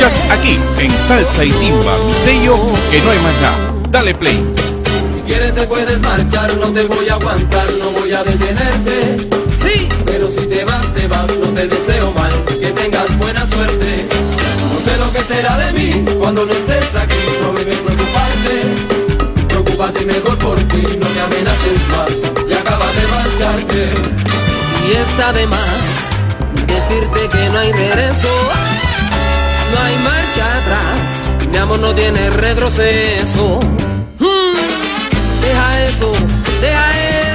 escuchas aquí en Salsa y Timba, mi sello, que no hay más nada. Dale play. Si quieres te puedes marchar, no te voy a aguantar, no voy a detenerte. Sí, pero si te vas, te vas, no te deseo mal, que tengas buena suerte. No sé lo que será de mí cuando no estés aquí, no me preocuparte. Preocúpate mejor por ti, no me amenaces más, y acabas de marcharte. Y está de más decirte que no hay regreso, no hay marcha atrás, mi amor no tiene retroceso. Hmm, deja eso, deja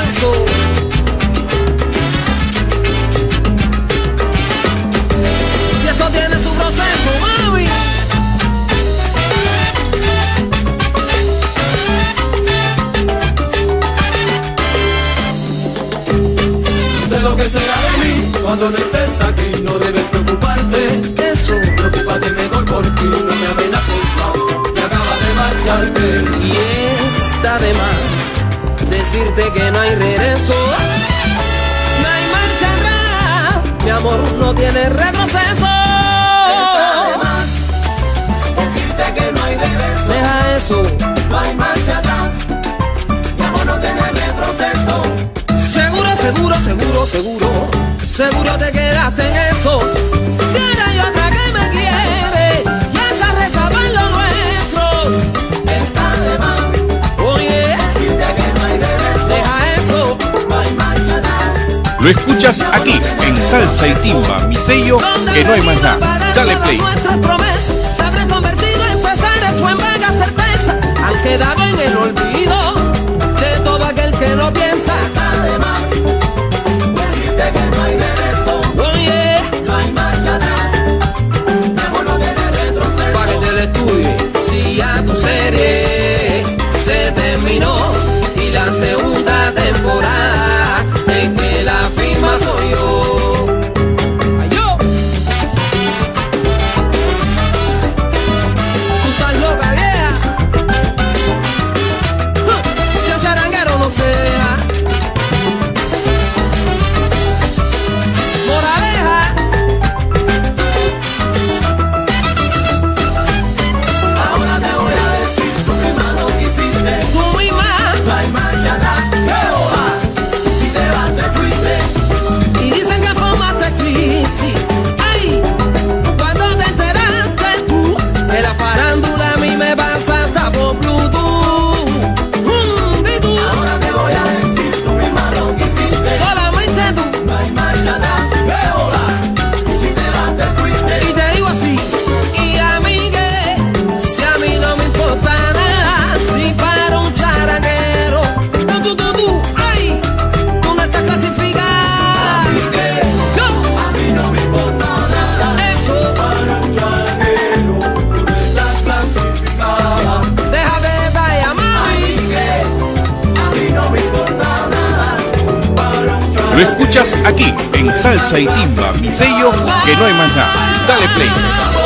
eso. Si esto tiene su proceso, mami. sé lo que será de mí cuando no estés aquí, decirte que no hay regreso, no hay marcha atrás, mi amor no tiene retroceso. Está de más decirte que no hay regreso, deja eso, no hay marcha atrás, mi amor no tiene retroceso. Seguro, seguro, seguro, seguro, seguro te quedaste en Lo escuchas aquí en Salsa y Timba, mi sello, que no hay más nada. Dale play. Escuchas aquí en Salsa y Timba, mi sello, que no hay más nada. Dale play.